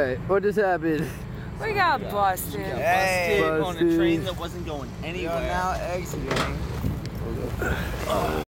Hey, what just happened? We got busted. Hey, Busted. on a train that wasn't going anywhere. We are now exiting. Oh,